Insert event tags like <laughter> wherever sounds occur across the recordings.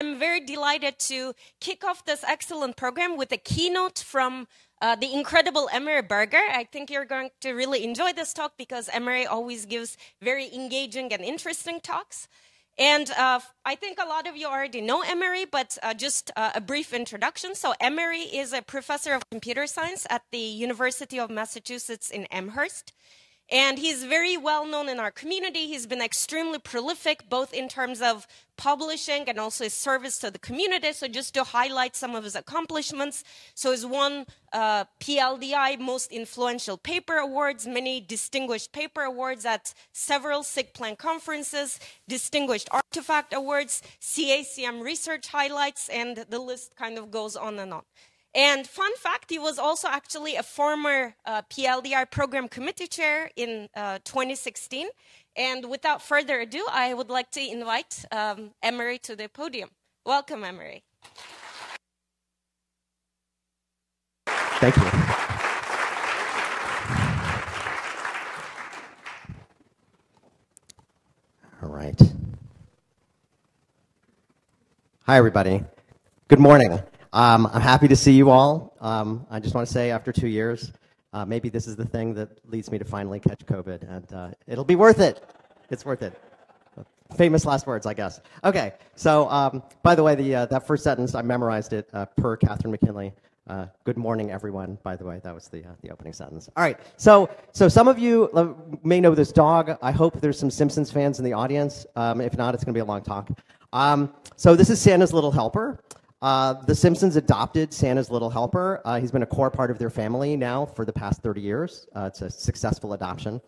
I'm very delighted to kick off this excellent program with a keynote from uh, the incredible Emery Berger. I think you're going to really enjoy this talk because Emery always gives very engaging and interesting talks. And uh, I think a lot of you already know Emery, but uh, just uh, a brief introduction. So, Emery is a professor of computer science at the University of Massachusetts in Amherst. And he's very well known in our community. He's been extremely prolific, both in terms of publishing and also his service to the community. So, just to highlight some of his accomplishments. So, he's won uh, PLDI Most Influential Paper Awards, many distinguished paper awards at several SIGPLAN conferences, distinguished artifact awards, CACM research highlights, and the list kind of goes on and on. And fun fact, he was also actually a former uh, PLDI program committee chair in uh, 2016. And without further ado, I would like to invite um, Emery to the podium. Welcome, Emery. Thank you. All right. Hi, everybody. Good morning. Um, I'm happy to see you all. Um, I just want to say, after two years, uh, maybe this is the thing that leads me to finally catch COVID, and uh, it'll be worth it. It's worth it. Famous last words, I guess. Okay, so um, by the way, the, uh, that first sentence, I memorized it uh, per Kathryn McKinley. Uh, good morning, everyone. By the way, that was the uh, the opening sentence. All right. So so some of you may know this dog. I hope there's some Simpsons fans in the audience. Um, if not, it's going to be a long talk. Um, so this is Santa's little helper. Uh, the Simpsons adopted Santa's Little Helper. Uh, he's been a core part of their family now for the past 30 years. Uh, it's a successful adoption.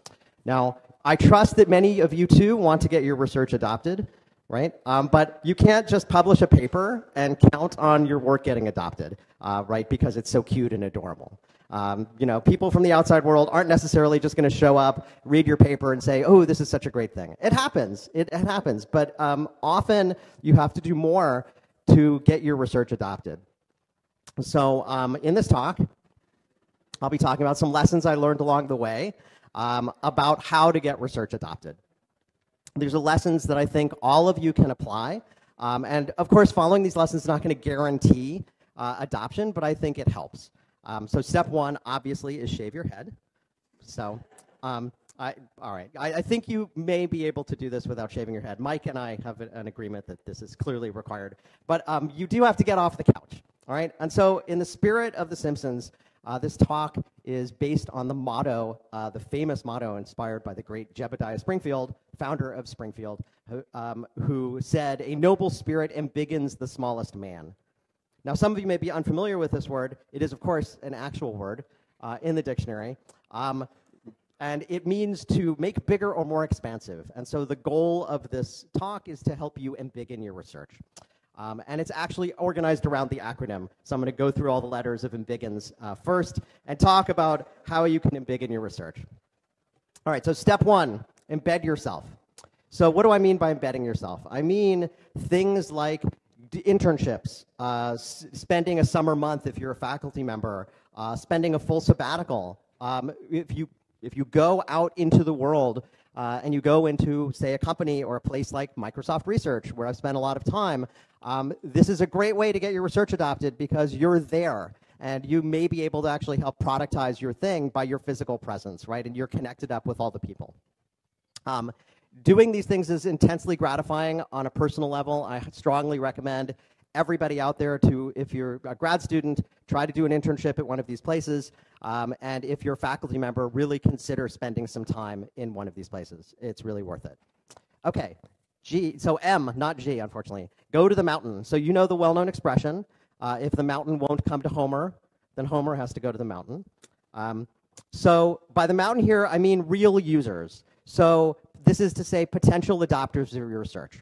Now, I trust that many of you too want to get your research adopted, right? Um, but you can't just publish a paper and count on your work getting adopted, uh, right? Because it's so cute and adorable. Um, you know, people from the outside world aren't necessarily just going to show up, read your paper, and say, "Oh, this is such a great thing." It happens. It, it happens. But um, often you have to do more to get your research adopted. So, um, in this talk, I'll be talking about some lessons I learned along the way um, about how to get research adopted. These are lessons that I think all of you can apply. Um, and of course, following these lessons is not going to guarantee uh, adoption, but I think it helps. Um, so, step one, obviously, is shave your head. So, um, I, all right. I, I, think you may be able to do this without shaving your head. Mike and I have an agreement that this is clearly required. But um, you do have to get off the couch. All right. And so, in the spirit of The Simpsons, uh, this talk is based on the motto, uh, the famous motto inspired by the great Jebediah Springfield, founder of Springfield, who, um, who said, A noble spirit embiggens the smallest man. Now, some of you may be unfamiliar with this word. It is, of course, an actual word uh, in the dictionary. Um, and it means to make bigger or more expansive. And so the goal of this talk is to help you embiggen your research. Um, and it's actually organized around the acronym. So I'm going to go through all the letters of embiggens uh, first and talk about how you can embiggen your research. All right, so step one embed yourself. So, what do I mean by embedding yourself? I mean things like internships, uh, spending a summer month if you're a faculty member, uh, spending a full sabbatical. Um, if you if you go out into the world uh, and you go into, say, a company or a place like Microsoft Research, where I've spent a lot of time, um, this is a great way to get your research adopted because you're there and you may be able to actually help productize your thing by your physical presence, right? And you're connected up with all the people. Um, doing these things is intensely gratifying on a personal level. I strongly recommend everybody out there to, if you're a grad student, try to do an internship at one of these places. Um, and if you're a faculty member, really consider spending some time in one of these places. It's really worth it. Okay, G, so M, not G, unfortunately. Go to the mountain. So you know the well known expression uh, if the mountain won't come to Homer, then Homer has to go to the mountain. Um, so by the mountain here, I mean real users. So this is to say potential adopters of your research.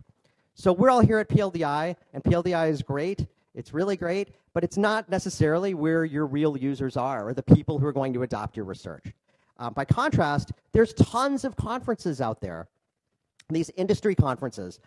So we're all here at PLDI, and PLDI is great. It's really great, but it's not necessarily where your real users are or the people who are going to adopt your research. Um, by contrast, there's tons of conferences out there, these industry conferences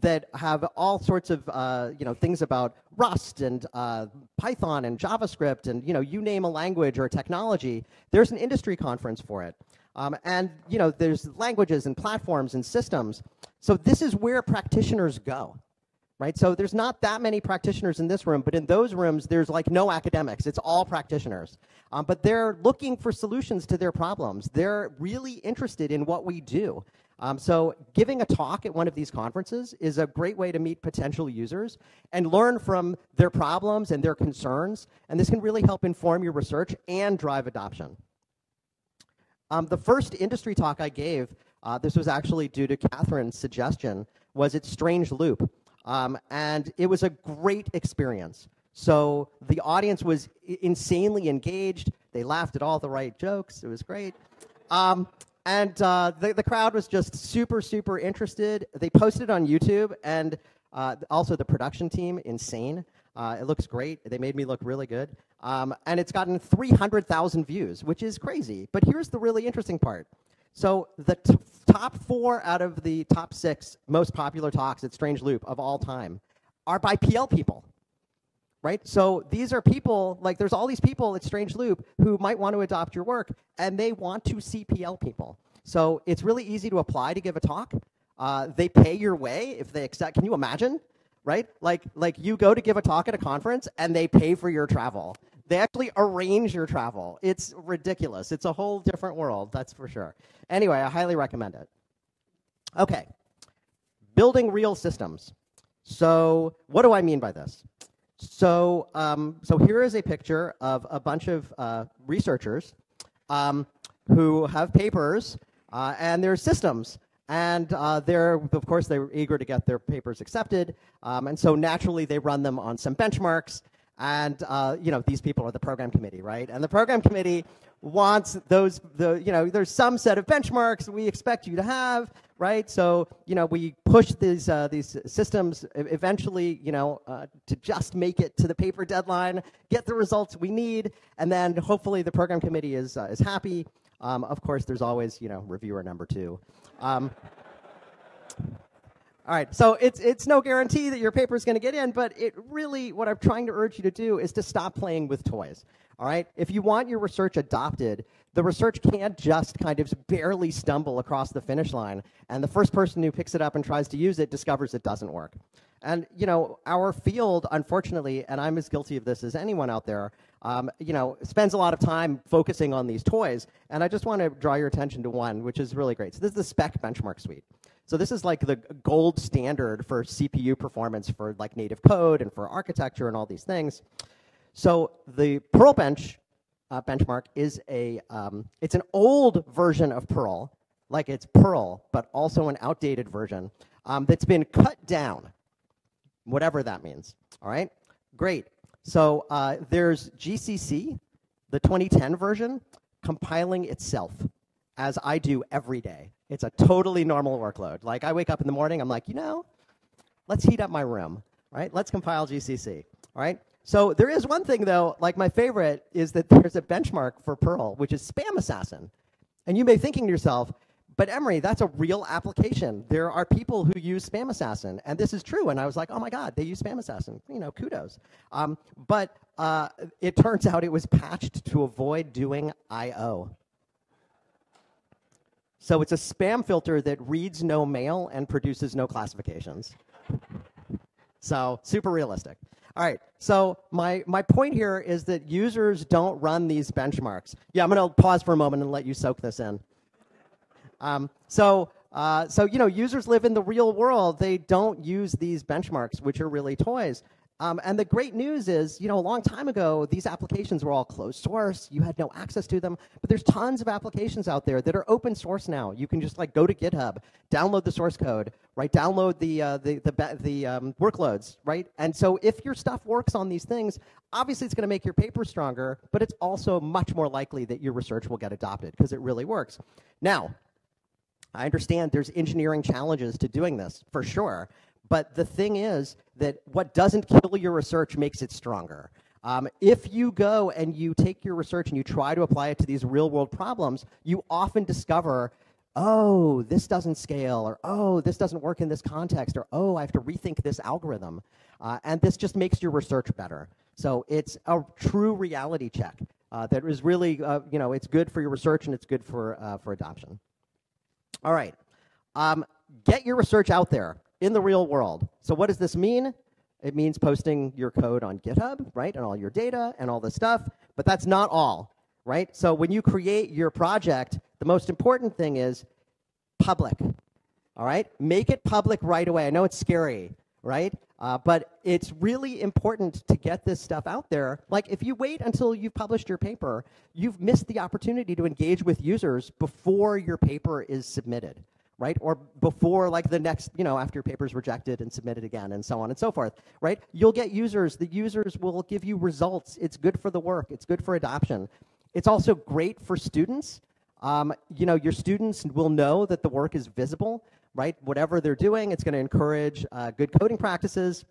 that have all sorts of uh, you know things about Rust and uh, Python and JavaScript and you know you name a language or a technology. There's an industry conference for it. Um, and you know, there's languages and platforms and systems. So this is where practitioners go. right? So there's not that many practitioners in this room, but in those rooms, there's like no academics. It's all practitioners. Um, but they're looking for solutions to their problems. They're really interested in what we do. Um, so giving a talk at one of these conferences is a great way to meet potential users and learn from their problems and their concerns. And this can really help inform your research and drive adoption. Um, the first industry talk I gave, uh, this was actually due to Kathryn's suggestion, was at Strange Loop. Um, and it was a great experience. So the audience was insanely engaged. They laughed at all the right jokes. It was great. Um, and uh, the, the crowd was just super, super interested. They posted on YouTube, and uh, also the production team, insane. Uh, it looks great. They made me look really good. Um, and it's gotten 300,000 views, which is crazy. But here's the really interesting part. So the t- top four out of the top six most popular talks at Strange Loop of all time are by PL people. Right? So these are people, like there's all these people at Strange Loop who might want to adopt your work and they want to see PL people. So it's really easy to apply to give a talk. Uh, they pay your way if they accept. Can you imagine? Right? Like, like you go to give a talk at a conference and they pay for your travel. They actually arrange your travel. It's ridiculous. It's a whole different world, that's for sure. Anyway, I highly recommend it. Okay, building real systems. So, what do I mean by this? So, um, so here is a picture of a bunch of uh, researchers um, who have papers uh, and their systems. And uh, they're, of course, they're eager to get their papers accepted. Um, and so naturally, they run them on some benchmarks. And, uh, you know, these people are the program committee, right? And the program committee wants those, the, you know, there's some set of benchmarks we expect you to have, right? So, you know, we push these, uh, these systems eventually, you know, uh, to just make it to the paper deadline, get the results we need, and then hopefully the program committee is, uh, is happy. Um, of course, there's always, you know, reviewer number two. Um, all right, so it's it's no guarantee that your paper is going to get in, but it really what I'm trying to urge you to do is to stop playing with toys. All right, if you want your research adopted, the research can't just kind of barely stumble across the finish line, and the first person who picks it up and tries to use it discovers it doesn't work. And you know, our field, unfortunately, and I'm as guilty of this as anyone out there, um, you know, spends a lot of time focusing on these toys. And I just want to draw your attention to one, which is really great. So this is the Spec Benchmark Suite. So this is like the gold standard for CPU performance for like native code and for architecture and all these things. So the Perl bench uh, benchmark is a um, it's an old version of Perl, like it's Perl, but also an outdated version um, that's been cut down, whatever that means. All right, great. So uh, there's GCC, the 2010 version, compiling itself as I do every day. It's a totally normal workload. Like I wake up in the morning, I'm like, you know, let's heat up my room, right? Let's compile GCC, all right? So there is one thing though, like my favorite is that there's a benchmark for Perl, which is SpamAssassin. And you may be thinking to yourself, but Emery, that's a real application. There are people who use SpamAssassin, and this is true. And I was like, oh my God, they use SpamAssassin. You know, kudos. Um, but uh, it turns out it was patched to avoid doing I/O. So it's a spam filter that reads no mail and produces no classifications. So super realistic. All right. So my my point here is that users don't run these benchmarks. Yeah, I'm going to pause for a moment and let you soak this in. Um, so uh, so you know, users live in the real world. They don't use these benchmarks, which are really toys. Um, and the great news is, you know, a long time ago, these applications were all closed source. You had no access to them. But there's tons of applications out there that are open source now. You can just like go to GitHub, download the source code, right? Download the uh, the the, the um, workloads, right? And so if your stuff works on these things, obviously it's going to make your paper stronger. But it's also much more likely that your research will get adopted because it really works. Now, I understand there's engineering challenges to doing this for sure. But the thing is that what doesn't kill your research makes it stronger. Um, if you go and you take your research and you try to apply it to these real world problems, you often discover, oh, this doesn't scale, or oh, this doesn't work in this context, or oh, I have to rethink this algorithm. Uh, and this just makes your research better. So it's a true reality check uh, that is really, uh, you know, it's good for your research and it's good for, uh, for adoption. All right. Um, get your research out there. In the real world. So what does this mean? It means posting your code on GitHub, right, and all your data and all this stuff. But that's not all, right? So when you create your project, the most important thing is public. All right, make it public right away. I know it's scary, right? Uh, but it's really important to get this stuff out there. Like, if you wait until you've published your paper, you've missed the opportunity to engage with users before your paper is submitted, right? Or before, like, the next, you know, after your paper is rejected and submitted again, and so on and so forth, right? You'll get users. The users will give you results. It's good for the work, it's good for adoption. It's also great for students. Um, you know, your students will know that the work is visible right? Whatever they're doing, it's going to encourage uh, good coding practices.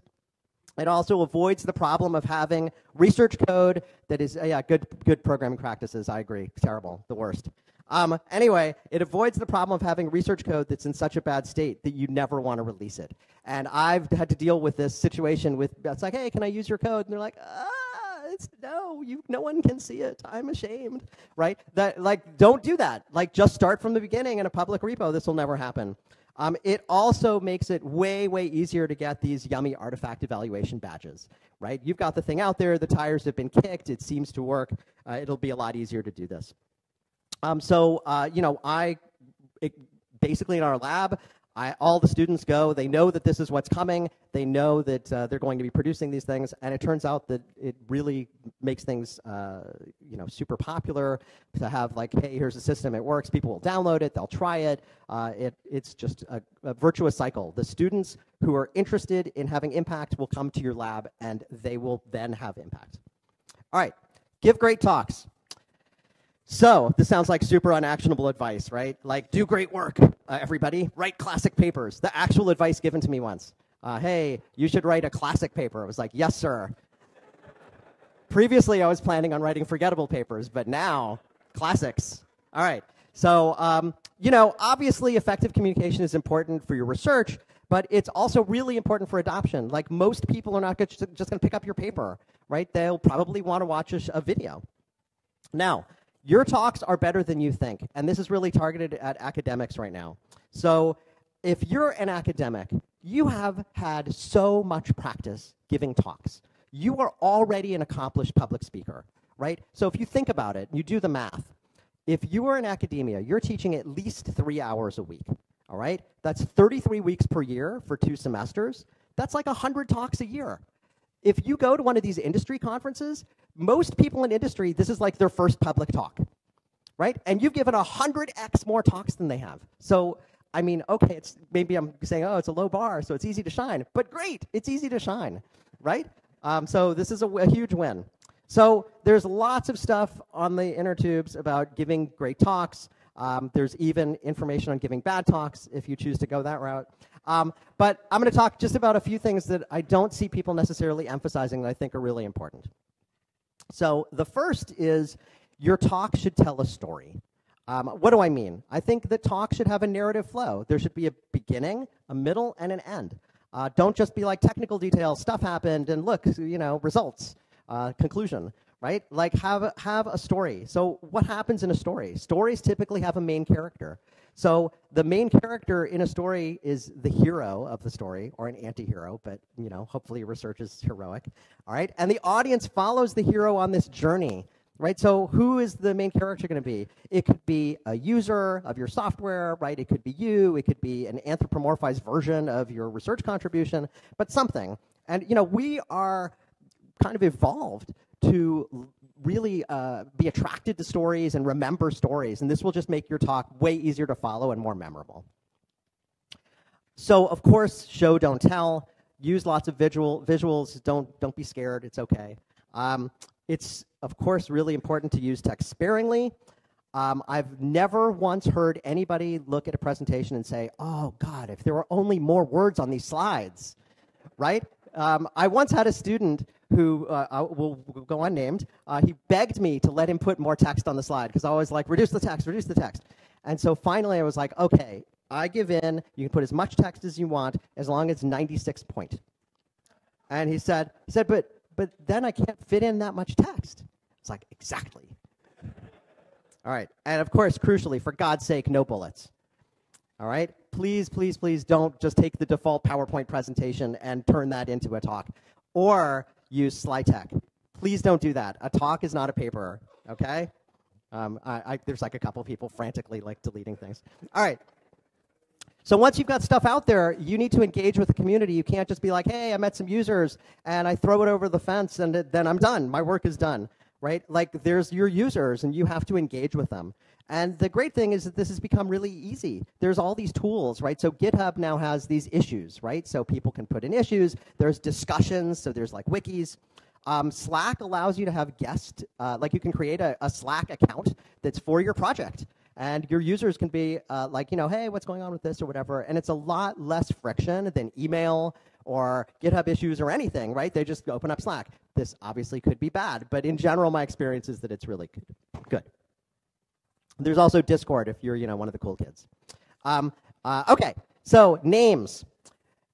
It also avoids the problem of having research code that is, uh, yeah, good, good programming practices. I agree. Terrible. The worst. Um, anyway, it avoids the problem of having research code that's in such a bad state that you never want to release it. And I've had to deal with this situation with, it's like, hey, can I use your code? And they're like, ah, it's, no, you, no one can see it. I'm ashamed, right? That, like, don't do that. Like, just start from the beginning in a public repo. This will never happen. Um, it also makes it way, way easier to get these yummy artifact evaluation badges, right? You've got the thing out there, the tires have been kicked, it seems to work. Uh, it'll be a lot easier to do this. Um, so, uh, you know, I it, basically in our lab, I, all the students go, they know that this is what's coming, they know that uh, they're going to be producing these things, and it turns out that it really makes things, uh, you know, super popular to have like, hey, here's a system, it works, people will download it, they'll try it. Uh, it it's just a, a virtuous cycle. The students who are interested in having impact will come to your lab, and they will then have impact. All right, give great talks. So, this sounds like super unactionable advice, right? Like, do great work, uh, everybody. Write classic papers. The actual advice given to me once. Uh, hey, you should write a classic paper. I was like, yes, sir. Previously, I was planning on writing forgettable papers, but now, classics. All right. So, um, you know, obviously, effective communication is important for your research, but it's also really important for adoption. Like, most people are not just going to pick up your paper, right? They'll probably want to watch a, a video. Now, your talks are better than you think. And this is really targeted at academics right now. So if you're an academic, you have had so much practice giving talks. You are already an accomplished public speaker, right? So if you think about it, you do the math. If you are in academia, you're teaching at least three hours a week, all right? That's 33 weeks per year for two semesters. That's like 100 talks a year. If you go to one of these industry conferences, most people in industry, this is like their first public talk, right? And you've given 100x more talks than they have. So, I mean, okay, it's maybe I'm saying, oh, it's a low bar, so it's easy to shine. But great, it's easy to shine, right? Um, so this is a, a huge win. So there's lots of stuff on the inner tubes about giving great talks. Um, there's even information on giving bad talks if you choose to go that route. Um, but I'm going to talk just about a few things that I don't see people necessarily emphasizing that I think are really important. So the first is your talk should tell a story. Um, what do I mean? I think that talk should have a narrative flow. There should be a beginning, a middle, and an end. Uh, don't just be like technical details, stuff happened, and look, you know, results, uh, conclusion, right? Like have have a story. So what happens in a story? Stories typically have a main character. So the main character in a story is the hero of the story, or an anti-hero, but you know, hopefully research is heroic. All right, and the audience follows the hero on this journey. Right, so who is the main character going to be? It could be a user of your software, right? It could be you. It could be an anthropomorphized version of your research contribution, but something. And you know, we are kind of evolved to really uh, be attracted to stories and remember stories. And this will just make your talk way easier to follow and more memorable. So, of course, show, don't tell. Use lots of visual visuals. Don't don't be scared. It's okay. Um, it's of course really important to use text sparingly. Um, I've never once heard anybody look at a presentation and say, "Oh God, if there were only more words on these slides," right? Um, I once had a student who uh, will, will, go unnamed. Uh, he begged me to let him put more text on the slide because I was like, reduce the text, reduce the text. And so finally I was like, okay, I give in. You can put as much text as you want as long as 96 point. And he said, he said, but, but then I can't fit in that much text. It's like, exactly. All right. And of course, crucially, for God's sake, no bullets. All right? Please, please, please don't just take the default PowerPoint presentation and turn that into a talk. Or use SliTeX. Please don't do that. A talk is not a paper, okay? Um, I, I, there's like a couple people frantically like deleting things. All right. So once you've got stuff out there, you need to engage with the community. You can't just be like, hey, I met some users and I throw it over the fence and then I'm done. My work is done, right? Like there's your users and you have to engage with them. And the great thing is that this has become really easy. There's all these tools, right? So GitHub now has these issues, right? So people can put in issues. There's discussions. So there's like wikis. Um, Slack allows you to have guest, uh, like you can create a, a Slack account that's for your project and your users can be uh, like, you know, hey, what's going on with this or whatever. And it's a lot less friction than email or GitHub issues or anything, right? They just open up Slack. This obviously could be bad, but in general, my experience is that it's really good. There's also Discord if you're, you know, one of the cool kids. Um, uh, okay, so names.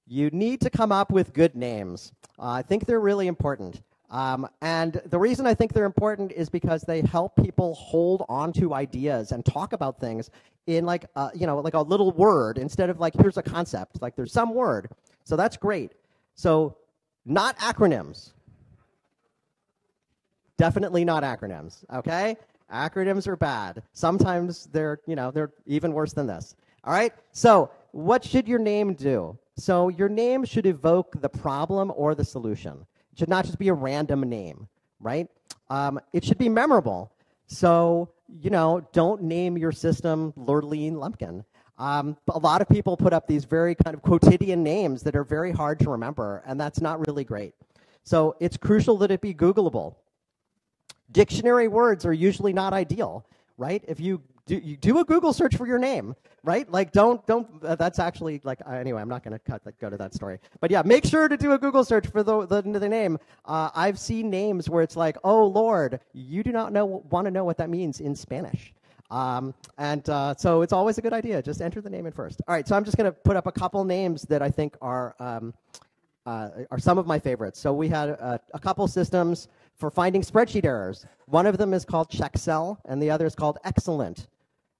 You need to come up with good names. Uh, I think they're really important. Um, and the reason I think they're important is because they help people hold on to ideas and talk about things in like a, you know like a little word instead of like here's a concept like there's some word. So that's great. So not acronyms. Definitely not acronyms. Okay, acronyms are bad. Sometimes they're you know they're even worse than this. All right. So what should your name do? So your name should evoke the problem or the solution. It should not just be a random name, right? Um, it should be memorable. So, you know, don't name your system Lurleen Lumpkin. Um, a lot of people put up these very kind of quotidian names that are very hard to remember, and that's not really great. So it's crucial that it be Googleable. Dictionary words are usually not ideal, right? If you do, you do a Google search for your name, right? Like, don't don't. Uh, that's actually like uh, anyway. I'm not going to cut like, go to that story, but yeah, make sure to do a Google search for the the, the name. Uh, I've seen names where it's like, oh Lord, you do not know want to know what that means in Spanish. Um, and uh, so it's always a good idea. Just enter the name in first. All right, so I'm just going to put up a couple names that I think are um, uh, are some of my favorites. So we had a, a couple systems for finding spreadsheet errors. One of them is called CheckCell, and the other is called ExceLint.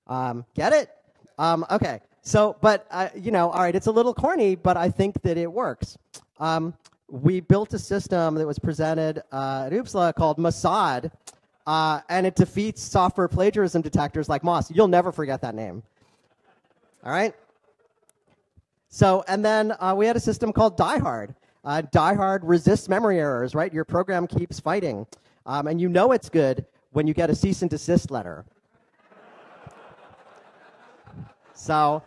Um, get it? Um, okay. So, but uh, you know, all right, it's a little corny, but I think that it works. Um, we built a system that was presented uh, at OOPSLA called Mossad, uh, and it defeats software plagiarism detectors like Moss. You'll never forget that name. All right. So, and then uh, we had a system called DieHard. Uh, DieHard resists memory errors. Right, your program keeps fighting, um, and you know it's good when you get a cease and desist letter. So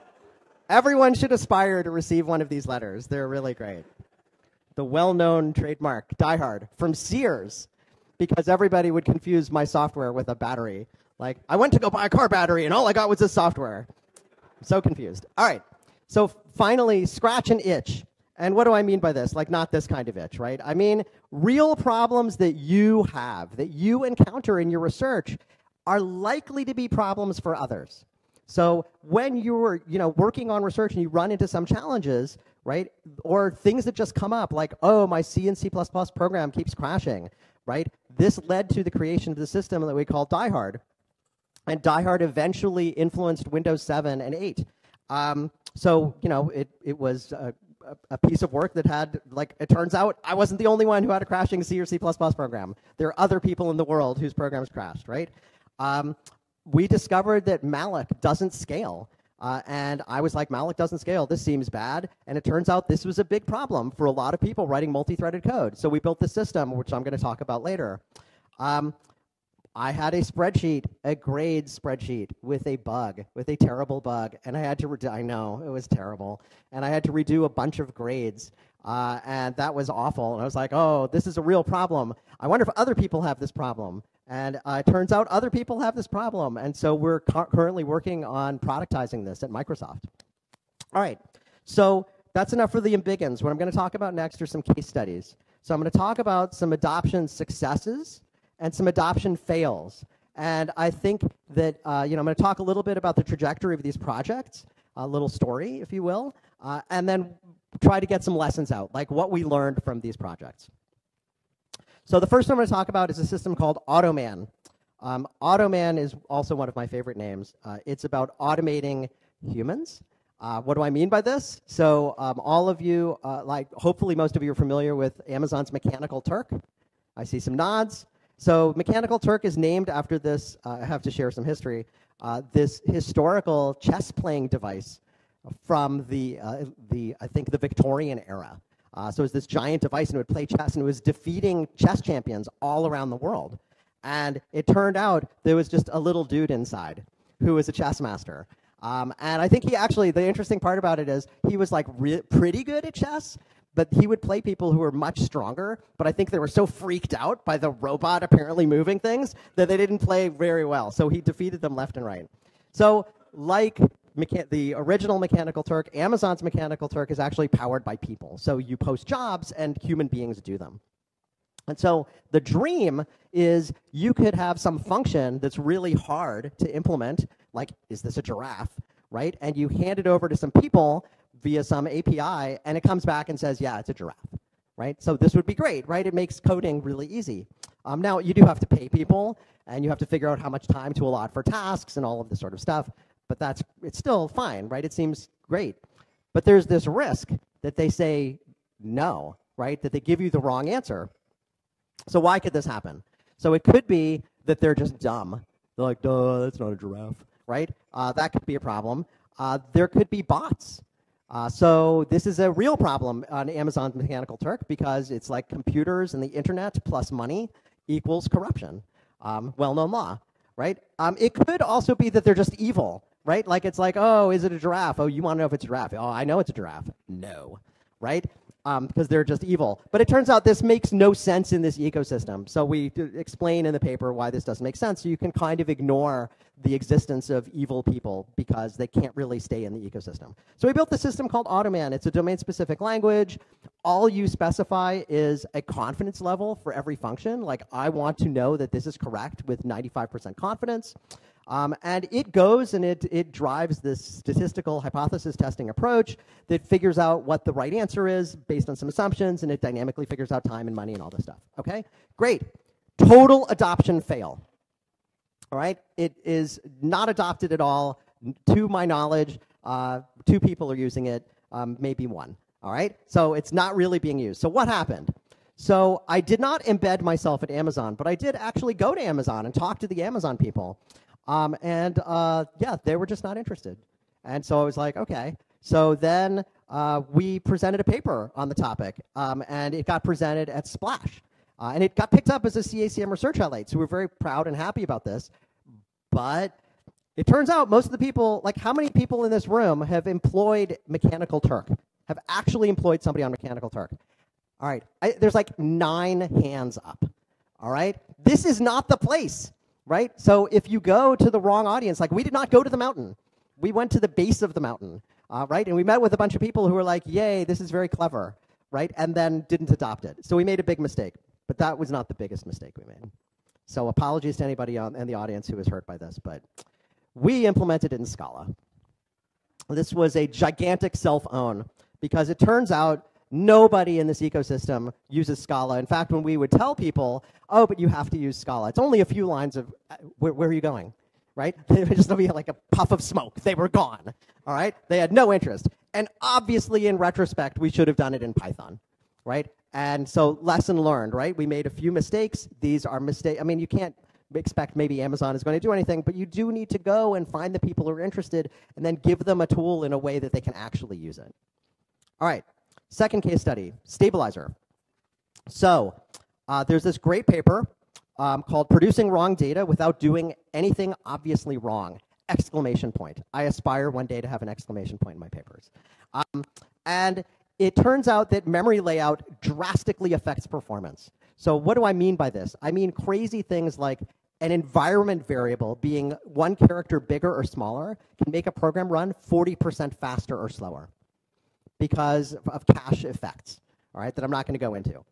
everyone should aspire to receive one of these letters. They're really great. The well known trademark, Die Hard, from Sears, because everybody would confuse my software with a battery. Like, I went to go buy a car battery and all I got was this software. I'm so confused. All right. So finally, scratch and itch. And what do I mean by this? Like, not this kind of itch, right? I mean, real problems that you have, that you encounter in your research, are likely to be problems for others. So when you're, you know, working on research and you run into some challenges, right, or things that just come up, like, oh, my C and C++ program keeps crashing, right? This led to the creation of the system that we call DieHard. And DieHard eventually influenced Windows 7 and 8. Um, so, you know, it, it was a, piece of work that had, like, it turns out I wasn't the only one who had a crashing C or C++ program. There are other people in the world whose programs crashed, right? Um, we discovered that malloc doesn't scale. Uh, and I was like, malloc doesn't scale. This seems bad. And it turns out this was a big problem for a lot of people writing multi threaded code. So we built the system, which I'm going to talk about later. Um, I had a spreadsheet, a grade spreadsheet with a bug, with a terrible bug, and I had to. Re- I know it was terrible, and I had to redo a bunch of grades, uh, and that was awful. And I was like, "Oh, this is a real problem. I wonder if other people have this problem." And uh, it turns out other people have this problem. And so we're cu- currently working on productizing this at Microsoft. All right. So that's enough for the embiggens. What I'm going to talk about next are some case studies. So I'm going to talk about some adoption successes and some adoption fails. And I think that uh, you know I'm going to talk a little bit about the trajectory of these projects, a little story, if you will, uh, and then try to get some lessons out, like what we learned from these projects. So the first one I'm going to talk about is a system called AutoMan. Um, AutoMan is also one of my favorite names. Uh, it's about automating humans. Uh, what do I mean by this? So um, all of you, uh, like hopefully most of you are familiar with Amazon's Mechanical Turk. I see some nods. So Mechanical Turk is named after this, uh, I have to share some history, uh, this historical chess playing device from the, uh, the I think, the Victorian era. Uh, so it was this giant device and it would play chess and it was defeating chess champions all around the world. And it turned out there was just a little dude inside who was a chess master. Um, and I think he actually, the interesting part about it is he was like re- pretty good at chess, but he would play people who were much stronger. But I think they were so freaked out by the robot apparently moving things that they didn't play very well. So he defeated them left and right. So, like the original Mechanical Turk, Amazon's Mechanical Turk is actually powered by people. So you post jobs and human beings do them. And so the dream is you could have some function that's really hard to implement, like, is this a giraffe, right? And you hand it over to some people via some API, and it comes back and says, yeah, it's a giraffe, right? So this would be great, right? It makes coding really easy. Um, now, you do have to pay people, and you have to figure out how much time to allot for tasks and all of this sort of stuff, but that's, it's still fine, right? It seems great. But there's this risk that they say no, right? That they give you the wrong answer. So why could this happen? So it could be that they're just dumb. They're like, duh, that's not a giraffe, right? Uh, that could be a problem. Uh, there could be bots. Uh, so this is a real problem on Amazon's Mechanical Turk because it's like computers and the internet plus money equals corruption. Um, well-known law, right? Um, it could also be that they're just evil, right? Like it's like, oh, is it a giraffe? Oh, you want to know if it's a giraffe? Oh, I know it's a giraffe. No, right? Um, because they're just evil. But it turns out this makes no sense in this ecosystem. So we explain in the paper why this doesn't make sense. So you can kind of ignore the existence of evil people because they can't really stay in the ecosystem. So we built the system called AutoMan. It's a domain-specific language. All you specify is a confidence level for every function. Like I want to know that this is correct with 95% confidence. Um, and it goes and it, it drives this statistical hypothesis testing approach that figures out what the right answer is based on some assumptions, and it dynamically figures out time and money and all this stuff. Okay? Great. Total adoption fail. All right? It is not adopted at all. To my knowledge, uh, two people are using it, um, maybe one. All right? So it's not really being used. So what happened? So I did not embed myself at Amazon, but I did actually go to Amazon and talk to the Amazon people. Um, and uh, yeah, they were just not interested. And so I was like, okay. So then uh, we presented a paper on the topic, um, and it got presented at Splash. Uh, and it got picked up as a CACM research highlight. So we're very proud and happy about this. But it turns out most of the people, like how many people in this room have employed Mechanical Turk, have actually employed somebody on Mechanical Turk? All right, I, there's like nine hands up. All right, this is not the place right? So if you go to the wrong audience, like we did not go to the mountain, we went to the base of the mountain, uh, right? And we met with a bunch of people who were like, "Yay, this is very clever," right? And then didn't adopt it. So we made a big mistake, but that was not the biggest mistake we made. So apologies to anybody on, in the audience who was hurt by this, but we implemented it in Scala. This was a gigantic self-own because it turns out Nobody in this ecosystem uses Scala. In fact, when we would tell people, oh, but you have to use Scala, it's only a few lines of, uh, where, where are you going? Right? <laughs> It would just be like a puff of smoke. They were gone. All right? They had no interest. And obviously, in retrospect, we should have done it in Python. Right? And so, lesson learned, right? We made a few mistakes. These are mistakes. I mean, you can't expect maybe Amazon is going to do anything, but you do need to go and find the people who are interested and then give them a tool in a way that they can actually use it. All right, Second case study, stabilizer. So uh, there's this great paper um, called Producing Wrong Data Without Doing Anything Obviously Wrong, exclamation point. I aspire one day to have an exclamation point in my papers. Um, and it turns out that memory layout drastically affects performance. So what do I mean by this? I mean crazy things like an environment variable being one character bigger or smaller can make a program run 40% faster or slower because of cache effects, all right, that I'm not going to go into.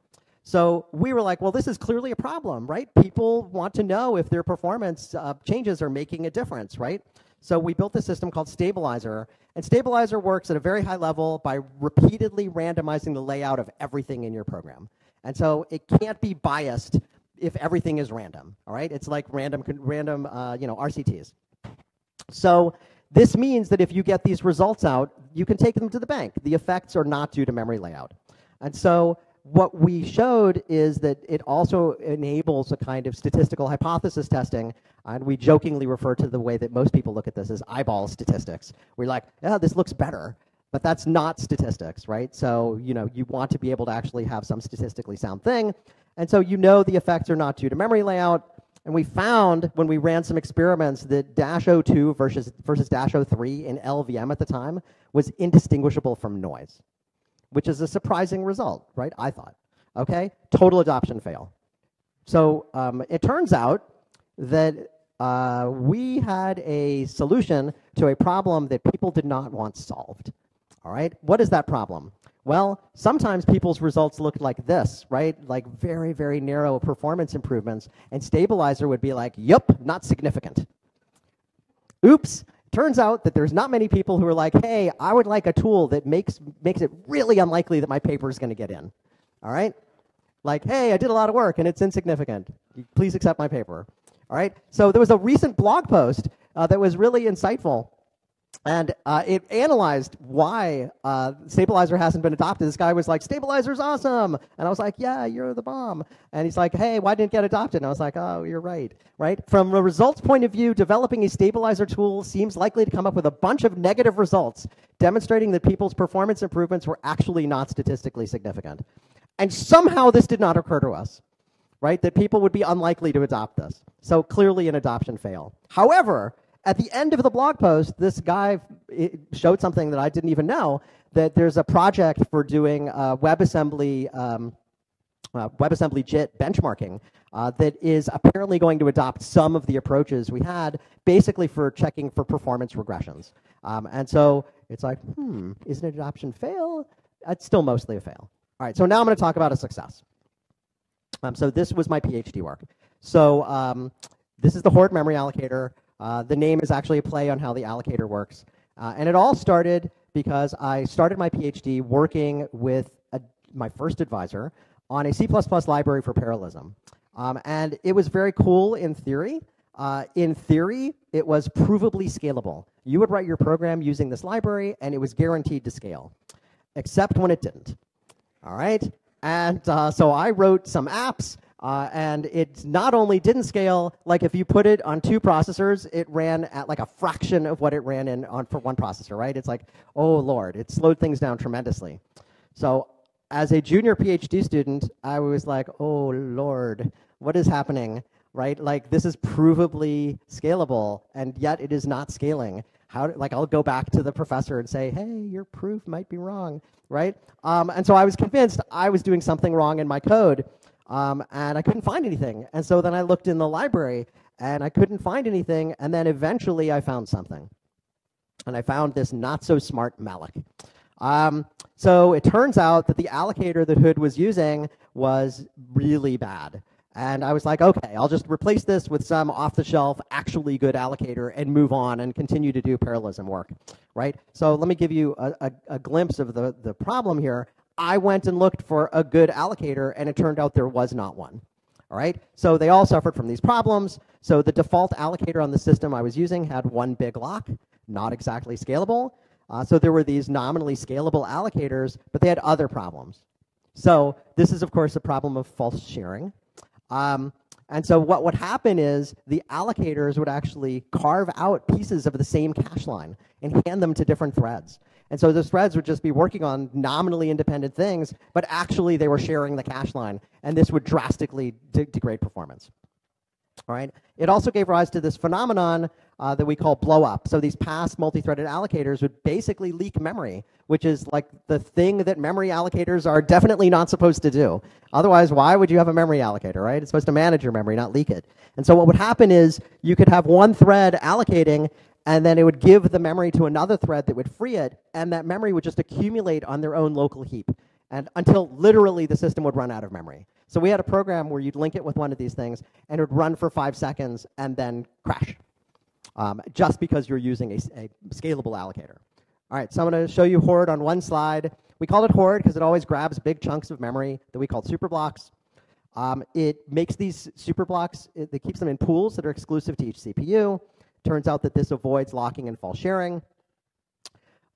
So we were like, well, this is clearly a problem, right? People want to know if their performance uh, changes are making a difference, right? So we built a system called Stabilizer, and Stabilizer works at a very high level by repeatedly randomizing the layout of everything in your program. And so it can't be biased if everything is random, all right? It's like random, random uh, you know, RCTs. So This means that if you get these results out, you can take them to the bank. The effects are not due to memory layout. And so what we showed is that it also enables a kind of statistical hypothesis testing, and we jokingly refer to the way that most people look at this as eyeball statistics. We're like, yeah, this looks better, but that's not statistics, right? So, you know, you want to be able to actually have some statistically sound thing, and so you know the effects are not due to memory layout, and we found when we ran some experiments that dash 02 versus, versus dash 03 in LLVM at the time was indistinguishable from noise, which is a surprising result, right? I thought. Okay? Total adoption fail. So um, it turns out that uh, we had a solution to a problem that people did not want solved. All right? What is that problem? Well, sometimes people's results looked like this, right? Like very, very narrow performance improvements, and stabilizer would be like, yup, not significant. Oops, turns out that there's not many people who are like, hey, I would like a tool that makes, makes it really unlikely that my paper is going to get in. All right? Like, hey, I did a lot of work and it's insignificant. Please accept my paper. All right? So there was a recent blog post uh, that was really insightful and uh, it analyzed why uh, stabilizer hasn't been adopted. This guy was like, "Stabilizer's awesome," and I was like, "Yeah, you're the bomb." And he's like, "Hey, why didn't it get adopted?" And I was like, "Oh, you're right." Right? From a results point of view, developing a stabilizer tool seems likely to come up with a bunch of negative results, demonstrating that people's performance improvements were actually not statistically significant. And somehow this did not occur to us, right? That people would be unlikely to adopt this. So clearly an adoption fail. However, at the end of the blog post, this guy showed something that I didn't even know that there's a project for doing uh, WebAssembly. Um, uh, WebAssembly JIT benchmarking uh, that is apparently going to adopt some of the approaches we had basically for checking for performance regressions. Um, and so it's like, hmm, is an adoption fail? It's still mostly a fail. All right, so now I'm going to talk about a success. Um, so this was my PhD work. So um, this is the Hoard memory allocator. Uh, the name is actually a play on how the allocator works. Uh, and it all started because I started my PhD working with a, my first advisor on a C++ library for parallelism. Um, and it was very cool in theory. Uh, in theory, it was provably scalable. You would write your program using this library, and it was guaranteed to scale, except when it didn't. All right? And uh, so I wrote some apps uh, and it not only didn't scale, like if you put it on two processors, it ran at like a fraction of what it ran in on for one processor, right? It's like, oh Lord, it slowed things down tremendously. So as a junior PhD student, I was like, oh Lord, what is happening? Right? Like this is provably scalable, and yet it is not scaling. How, like I'll go back to the professor and say, hey, your proof might be wrong, right? Um, and so I was convinced I was doing something wrong in my code. Um, and I couldn't find anything. And so then I looked in the library and I couldn't find anything. And then eventually I found something. And I found this not so smart malloc. Um, so it turns out that the allocator that Hood was using was really bad. And I was like, okay, I'll just replace this with some off the shelf, actually good allocator and move on and continue to do parallelism work, right? So let me give you a, a, a glimpse of the, the problem here. I went and looked for a good allocator, and it turned out there was not one. All right, so they all suffered from these problems. So the default allocator on the system I was using had one big lock, not exactly scalable. Uh, so there were these nominally scalable allocators, but they had other problems. So this is, of course, a problem of false sharing. Um, and so what would happen is the allocators would actually carve out pieces of the same cache line and hand them to different threads. And so the threads would just be working on nominally independent things, but actually they were sharing the cache line, and this would drastically de degrade performance. All right. It also gave rise to this phenomenon uh, that we call blow up. So these past multi-threaded allocators would basically leak memory, which is like the thing that memory allocators are definitely not supposed to do. Otherwise, why would you have a memory allocator, right? It's supposed to manage your memory, not leak it. And so what would happen is you could have one thread allocating, and then it would give the memory to another thread that would free it, and that memory would just accumulate on their own local heap and until literally the system would run out of memory. So we had a program where you'd link it with one of these things, and it would run for five seconds and then crash, um, just because you're using a, a, scalable allocator. All right, so I'm going to show you Hoard on one slide. We called it Hoard because it always grabs big chunks of memory that we called superblocks. Um, it makes these superblocks, it, it keeps them in pools that are exclusive to each CPU. Turns out that this avoids locking and false sharing.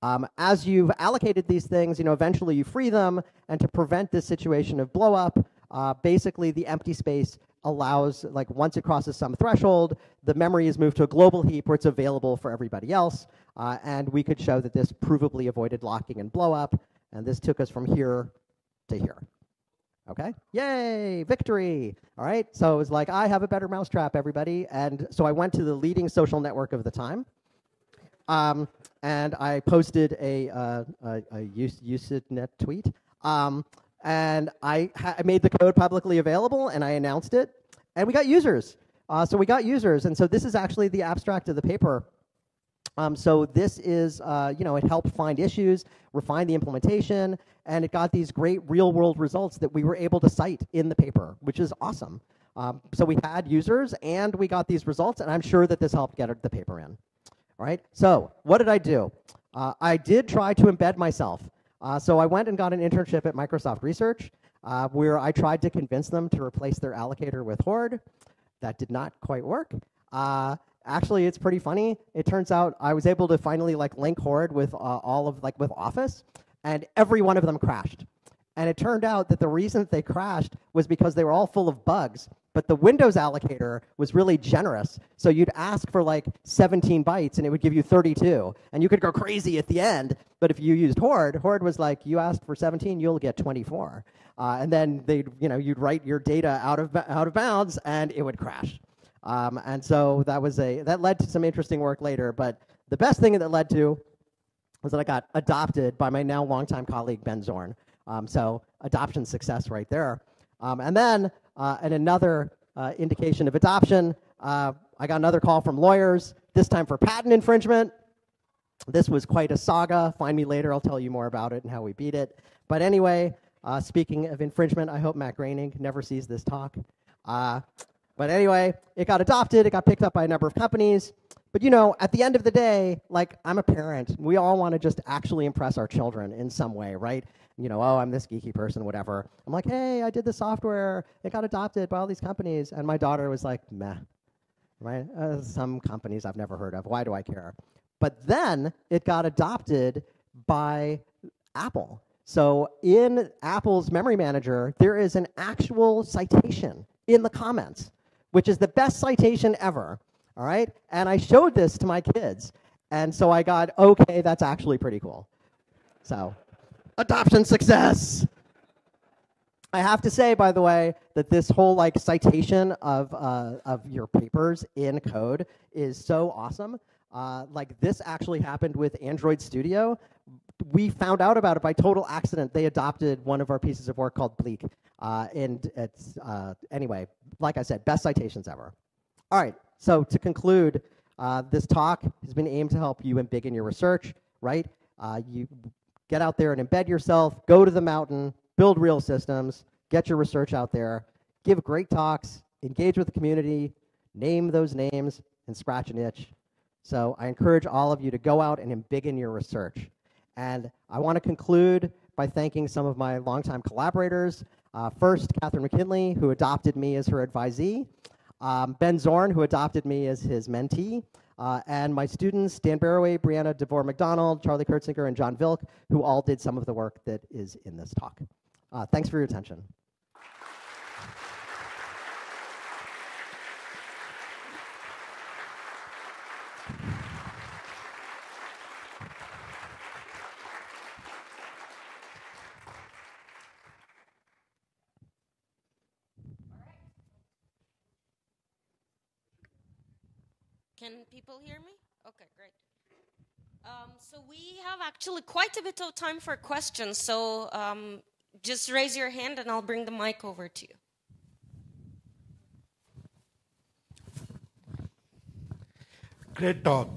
Um, as you've allocated these things, you know, eventually you free them, and to prevent this situation of blow up, uh, basically the empty space allows, like once it crosses some threshold, the memory is moved to a global heap where it's available for everybody else, uh, and we could show that this provably avoided locking and blow up, and this took us from here to here. Okay? Yay! Victory! All right? So it was like, I have a better mousetrap, everybody. And so I went to the leading social network of the time. Um, and I posted a, uh, a, a tweet. Um, and I, I, made the code publicly available and I announced it. And we got users. Uh, so we got users. And so this is actually the abstract of the paper. Um, so this is, uh, you know, it helped find issues, refine the implementation, and it got these great real world results that we were able to cite in the paper, which is awesome. Um, so we had users and we got these results, and I'm sure that this helped get the paper in. All right, so what did I do? Uh, I did try to embed myself. Uh, so I went and got an internship at Microsoft Research, uh, where I tried to convince them to replace their allocator with Hoard. That did not quite work. Uh, actually, it's pretty funny. It turns out I was able to finally like link Hoard with uh, all of like with Office, and every one of them crashed. And it turned out that the reason they crashed was because they were all full of bugs. But the Windows allocator was really generous. So you'd ask for like 17 bytes and it would give you 32. And you could go crazy at the end. But if you used Hoard, Hoard was like, you asked for 17, you'll get 24. Uh, and then they you know, you'd write your data out of, out of bounds and it would crash. Um, and so that was a that led to some interesting work later. But the best thing that led to was that I got adopted by my now longtime colleague, Ben Zorn. Um, so adoption success right there. Um, and then, and another uh, indication of adoption, uh, I got another call from lawyers, this time for patent infringement. This was quite a saga. Find me later, I'll tell you more about it and how we beat it. But anyway, uh, speaking of infringement, I hope Matt Groening never sees this talk. Uh, but anyway, it got adopted, it got picked up by a number of companies. But you know, at the end of the day, like I'm a parent. We all want to just actually impress our children in some way, right? You know, oh, I'm this geeky person, whatever. I'm like, hey, I did the software. It got adopted by all these companies, and my daughter was like, meh, right? Uh, some companies I've never heard of. Why do I care? But then it got adopted by Apple. So in Apple's memory manager, there is an actual citation in the comments, which is the best citation ever all right? And I showed this to my kids. And so I got, okay, that's actually pretty cool. So, adoption success. I have to say, by the way, that this whole like citation of uh, of your papers in code is so awesome. Uh, like this actually happened with Android Studio. We found out about it by total accident. They adopted one of our pieces of work called BLeak, uh, and it's uh, anyway. Like I said, best citations ever. All right. So to conclude, uh, this talk has been aimed to help you embiggen your research, right? Uh, you get out there and embed yourself, go to the mountain, build real systems, get your research out there, give great talks, engage with the community, name those names, and scratch an itch. So I encourage all of you to go out and embiggen your research. And I want to conclude by thanking some of my longtime collaborators. Uh, first, Kathryn McKinley, who adopted me as her advisee. Um, ben Zorn, who adopted me as his mentee, uh, and my students, Dan Barowy, Brianna DeVore McDonald, Charlie Curtsinger, and John Vilk, who all did some of the work that is in this talk. Uh, thanks for your attention. Can people hear me? Okay, great. Um, so we have actually quite a bit of time for questions. So um, just raise your hand and I'll bring the mic over to you. Great talk.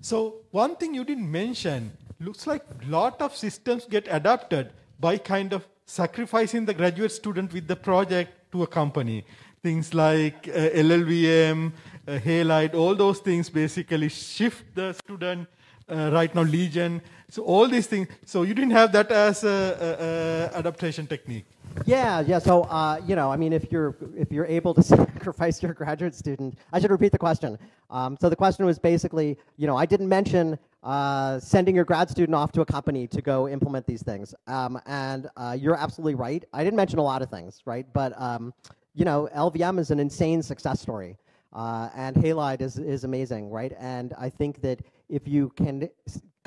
So one thing you didn't mention, looks like a lot of systems get adapted by kind of sacrificing the graduate student with the project to a company. Things like uh, LLVM, uh, Halide, all those things basically shift the student uh, right now Legion. So all these things. So you didn't have that as a, a, a adaptation technique. Yeah, yeah. So uh, you know, I mean, if you're if you're able to <laughs> sacrifice your graduate student, I should repeat the question. Um, so the question was basically, you know, I didn't mention uh, sending your grad student off to a company to go implement these things, um, and uh, you're absolutely right. I didn't mention a lot of things, right? But um, you know, LLVM is an insane success story. Uh, and Halide is, is amazing, right? And I think that if you can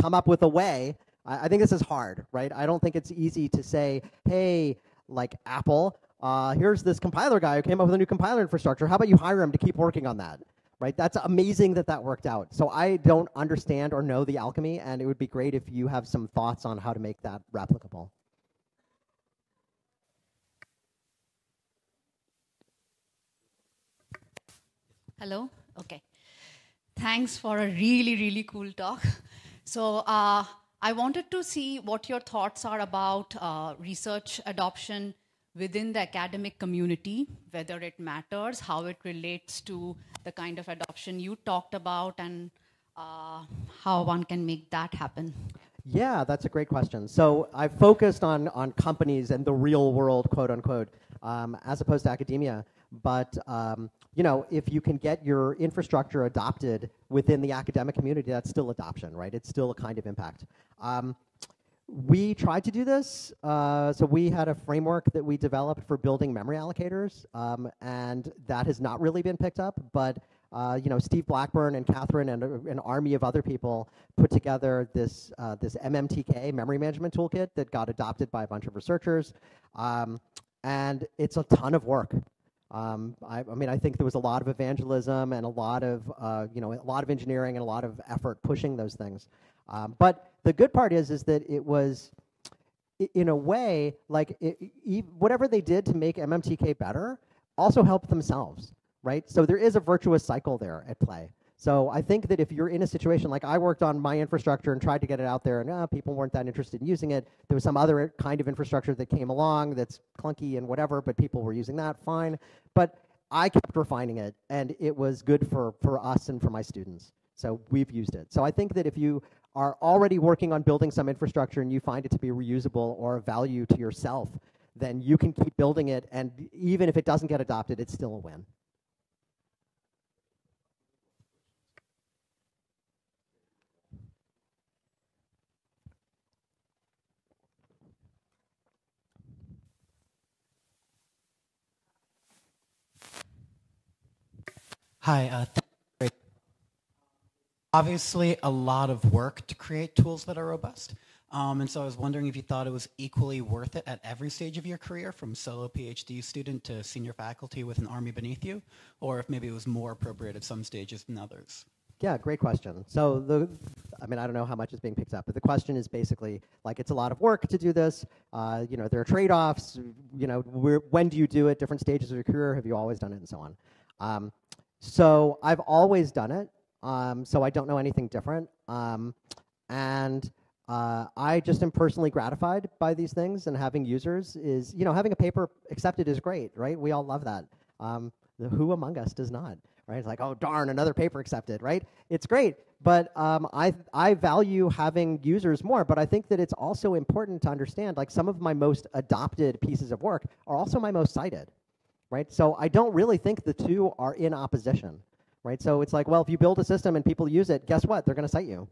come up with a way, I, I, think this is hard, right? I don't think it's easy to say, hey, like Apple, uh, here's this compiler guy who came up with a new compiler infrastructure. How about you hire him to keep working on that? Right? That's amazing that that worked out. So I don't understand or know the alchemy, and it would be great if you have some thoughts on how to make that replicable. Hello? Okay. Thanks for a really, really cool talk. So uh, I wanted to see what your thoughts are about uh, research adoption within the academic community, whether it matters, how it relates to the kind of adoption you talked about, and uh, how one can make that happen. Yeah, that's a great question. So I've focused on, on companies and the real world, quote unquote, um, as opposed to academia. But um, you know, if you can get your infrastructure adopted within the academic community, that's still adoption, right? It's still a kind of impact. Um, we tried to do this. Uh, so we had a framework that we developed for building memory allocators, um, and that has not really been picked up. But uh, you know, Steve Blackburn and Kathryn and a, an army of other people put together this uh, this MMTK memory management toolkit that got adopted by a bunch of researchers, um, and it's a ton of work. Um, I, I, mean, I think there was a lot of evangelism and a lot of, uh, you know, a lot of engineering and a lot of effort pushing those things. Um, but the good part is, is that it was, in a way, like it, whatever they did to make MMTK better, also helped themselves, right? So there is a virtuous cycle there at play. So I think that if you're in a situation like I worked on my infrastructure and tried to get it out there, and uh, people weren't that interested in using it, there was some other kind of infrastructure that came along that's clunky and whatever, but people were using that, fine. But I kept refining it, and it was good for, for us and for my students. So we've used it. So I think that if you are already working on building some infrastructure and you find it to be reusable or of value to yourself, then you can keep building it, and even if it doesn't get adopted, it's still a win. Hi. Uh, Obviously, a lot of work to create tools that are robust. Um, and so I was wondering if you thought it was equally worth it at every stage of your career, from solo PhD student to senior faculty with an army beneath you, or if maybe it was more appropriate at some stages than others. Yeah, great question. So the, I mean, I don't know how much is being picked up, but the question is basically like it's a lot of work to do this. Uh, you know, there are trade-offs. You know, when do you do it? Different stages of your career. Have you always done it, and so on. Um, so I've always done it. Um, so I don't know anything different. Um, and uh, I just am personally gratified by these things and having users is, you know, having a paper accepted is great, right? We all love that. Um, who among us does not, right? It's like, oh, darn, another paper accepted, right? It's great. But um, I, I value having users more, but I think that it's also important to understand, like some of my most adopted pieces of work are also my most cited, right? So I don't really think the two are in opposition, right? So it's like, well, if you build a system and people use it, guess what? They're going to cite you.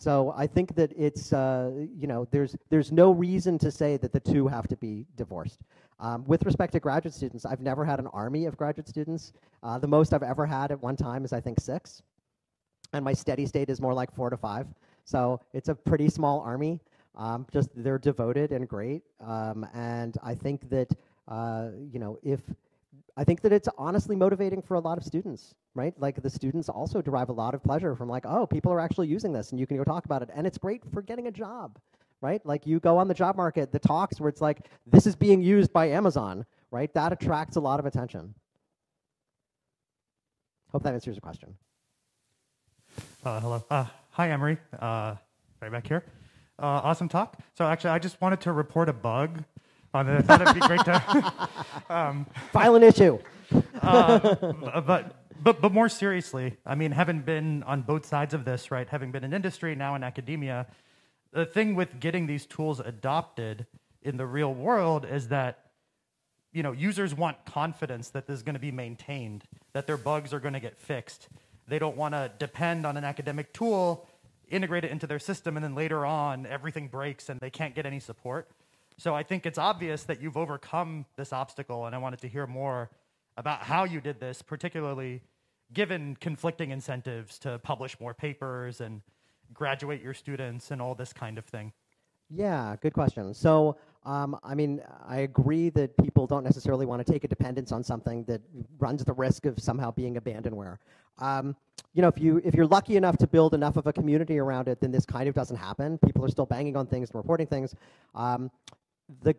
So I think that it's, uh, you know, there's, there's no reason to say that the two have to be divorced. Um, with respect to graduate students, I've never had an army of graduate students. Uh, the most I've ever had at one time is, I think, six. And my steady state is more like four to five. So it's a pretty small army. Um, just they're devoted and great. Um, and I think that uh, you know, if I think that it's honestly motivating for a lot of students, right? Like the students also derive a lot of pleasure from like, oh, people are actually using this, and you can go talk about it, and it's great for getting a job, right? Like you go on the job market, the talks where it's like, this is being used by Amazon, right? That attracts a lot of attention. Hope that answers your question. Uh, hello. Uh, hi, Emery. Uh, right back here. Uh, awesome talk. So actually, I just wanted to report a bug on it. would be great to <laughs> um, file an issue. <laughs> uh, but but but more seriously, I mean, having been on both sides of this, right? Having been in industry now in academia, the thing with getting these tools adopted in the real world is that you know users want confidence that this is going to be maintained, that their bugs are going to get fixed. They don't want to depend on an academic tool, integrate it into their system, and then later on everything breaks and they can't get any support. So I think it's obvious that you've overcome this obstacle, and I wanted to hear more about how you did this, particularly given conflicting incentives to publish more papers and graduate your students and all this kind of thing? Yeah, good question. So, um, I mean, I agree that people don't necessarily want to take a dependence on something that runs the risk of somehow being abandonware. Um, you know, if you if you're lucky enough to build enough of a community around it, then this kind of doesn't happen. People are still banging on things and reporting things. Um, the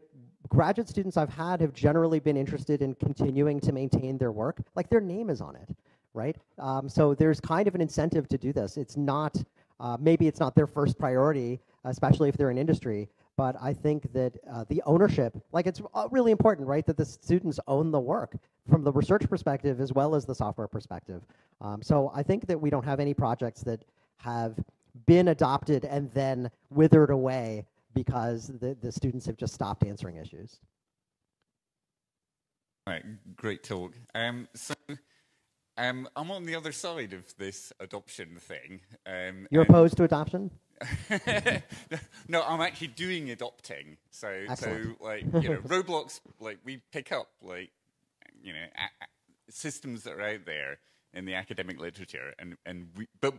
graduate students I've had have generally been interested in continuing to maintain their work, like their name is on it, right? Um, so there's kind of an incentive to do this. It's not uh, maybe it's not their first priority, especially if they're in industry. But I think that uh, the ownership, like it's uh, really important, right, that the students own the work from the research perspective as well as the software perspective. Um, so I think that we don't have any projects that have been adopted and then withered away because the, the students have just stopped answering issues. All right, great talk. Um, so um, I'm on the other side of this adoption thing. Um, You're opposed to adoption? <laughs> no, I'm actually doing adopting. So, Excellent. so like you know, <laughs> Roblox, like we pick up like you know systems that are out there in the academic literature, and and we, but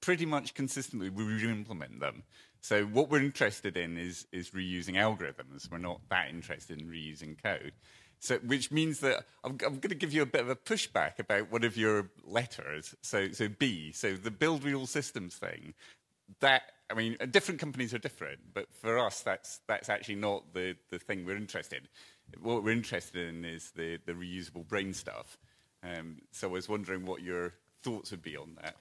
pretty much consistently we re-implement them. So what we're interested in is is reusing algorithms. We're not that interested in reusing code. So, which means that I'm, I'm, going to give you a bit of a pushback about one of your letters. So, so B, so the build real systems thing. That I mean, different companies are different, but for us, that's that's actually not the the thing we're interested. in. What we're interested in is the the reusable brain stuff. Um, so, I was wondering what your thoughts would be on that.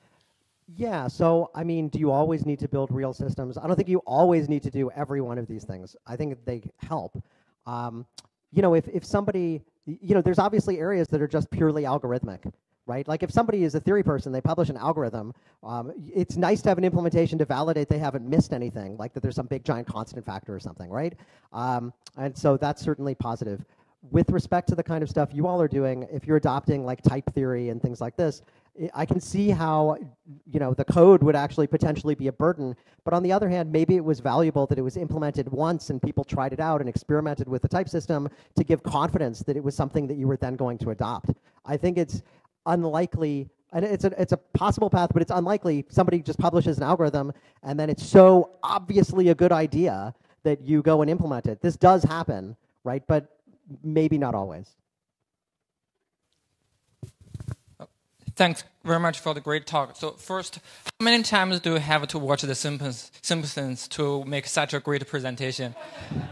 Yeah, so I mean, do you always need to build real systems? I don't think you always need to do every one of these things. I think they help. Um, you know, if, if somebody, you know, there's obviously areas that are just purely algorithmic, right? Like if somebody is a theory person, they publish an algorithm, um, it's nice to have an implementation to validate they haven't missed anything, like that there's some big giant constant factor or something, right? Um, and so that's certainly positive with respect to the kind of stuff you all are doing, if you're adopting like type theory and things like this, I can see how you know the code would actually potentially be a burden. But on the other hand, maybe it was valuable that it was implemented once and people tried it out and experimented with the type system to give confidence that it was something that you were then going to adopt. I think it's unlikely and it's a, it's a possible path, but it's unlikely somebody just publishes an algorithm and then it's so obviously a good idea that you go and implement it. This does happen, right? But maybe not always. Thanks very much for the great talk. So first, how many times do you have to watch The Simpsons to make such a great presentation?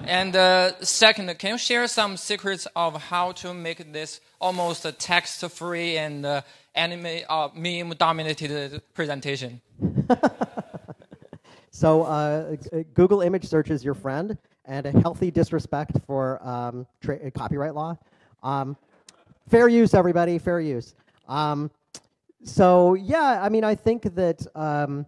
and uh, second, can you share some secrets of how to make this almost text-free and uh, anime uh, meme-dominated presentation? <laughs> so uh, Google image search is your friend and a healthy disrespect for um, copyright law. Um, fair use, everybody, fair use. Um, so yeah, I mean, I think that um,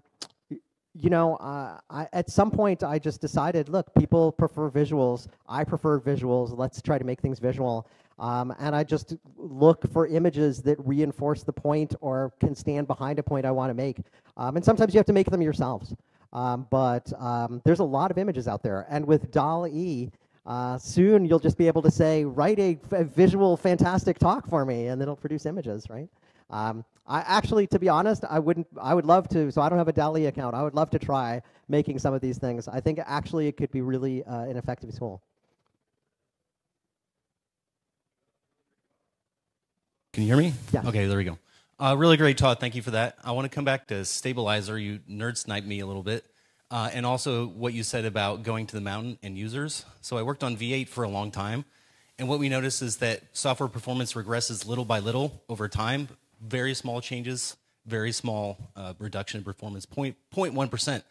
you know, uh, I, at some point I just decided, look, people prefer visuals. I prefer visuals. Let's try to make things visual. Um, and I just look for images that reinforce the point or can stand behind a point I want to make. Um, and sometimes you have to make them yourselves. Um, but um, there's a lot of images out there. And with DALL-E, uh, soon you'll just be able to say, write a, visual fantastic talk for me, and it'll produce images, right? Um, I actually, to be honest, I wouldn't. I would love to. So I don't have a DALL-E account. I would love to try making some of these things. I think actually it could be really uh, an effective tool. Can you hear me? Yeah. Okay, there we go. Uh, really great talk. Thank you for that. I want to come back to stabilizer. You nerd sniped me a little bit. Uh, and also what you said about going to the mountain and users. So I worked on V8 for a long time. And what we noticed is that software performance regresses little by little over time. Very small changes, very small uh, reduction in performance, 0.1%.